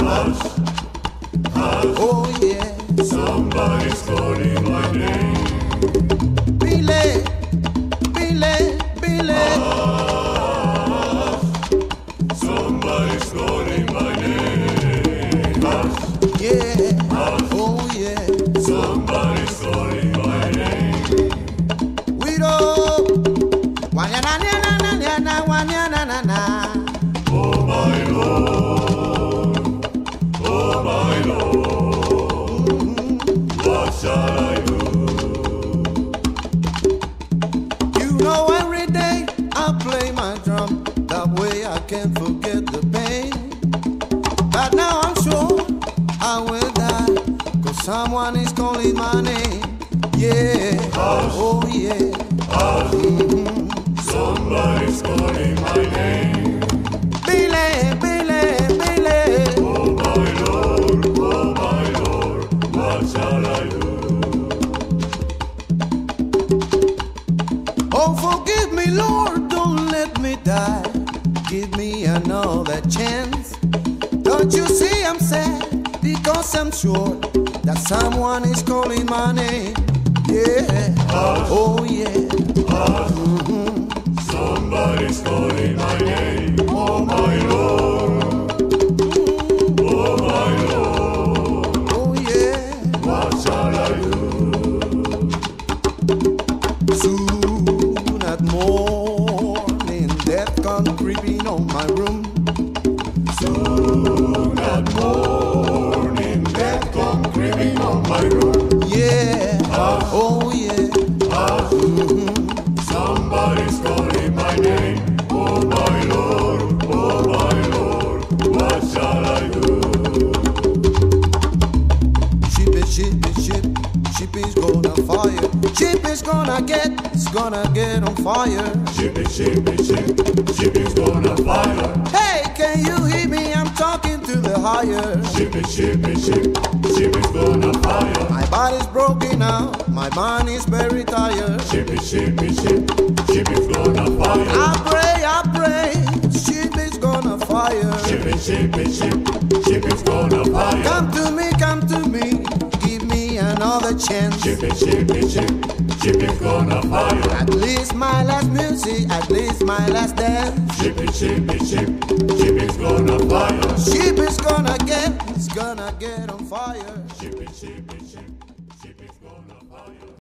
hush hush. Oh yeah. Somebody's calling my name. Hush somebody's calling my name. Hush yeah. oh yeah. Somebody can forget the pain. But now I'm sure I will die. Cause someone is calling my name. Yeah. Oh yeah. Mm-hmm. Somebody's calling my name. Billy, Billy, Billy. Oh my Lord, oh my Lord, what shall I do? Oh, forgive me, Lord, don't let me die. Give me another chance. Don't you see I'm sad? Because I'm sure that someone is calling my name. Yeah. Oh, yeah. Come creeping on my room. Soon at morning, death come creeping on my room. Yeah. Oh, ship is gonna fire. Ship is gonna get, it's gonna get on fire. Ship it, ship it, ship, ship is gonna fire. Hey, can you hear me? I'm talking to the higher. Ship it, ship it, ship, ship is gonna fire. My body's broken now, my mind is very tired. Ship it, ship it, ship, ship is gonna fire. I pray, I pray, ship is gonna fire. Ship it, ship it, ship, ship is gonna fire. Come to me, come to me another chance. Ship it, ship it, is gonna fire. At least my last music, at least my last dance. Ship it, ship it, is gonna fire. Ship is gonna get, it's gonna get on fire. Ship it, ship it, is gonna fire.